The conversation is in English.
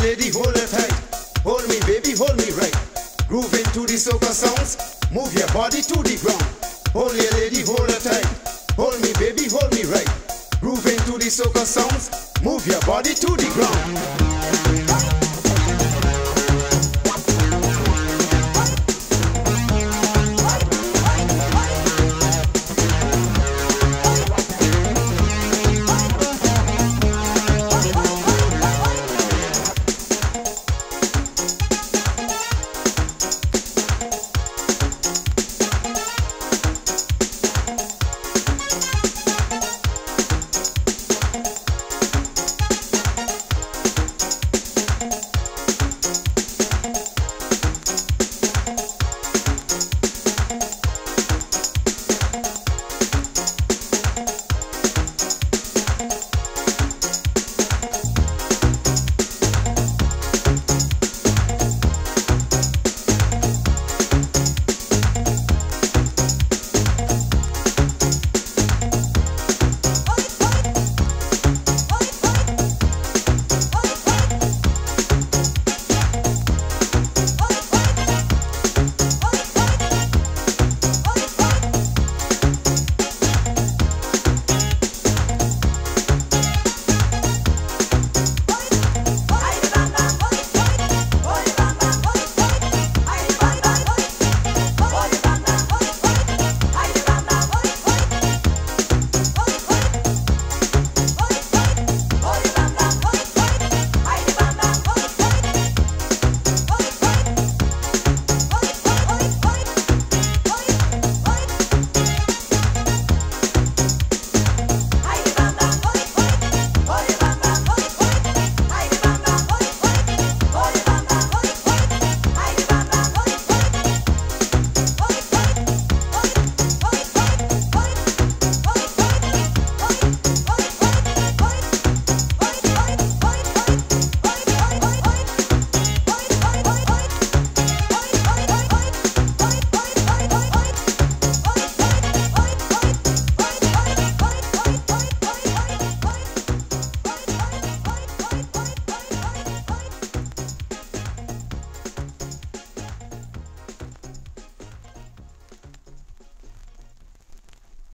lady, hold it tight. Hold me, baby, hold me right. Groove into the soca sounds. Move your body to the ground. Hold your lady, hold her tight. Hold me, baby, hold me right. Groove into the soca sounds. Move your body to the ground.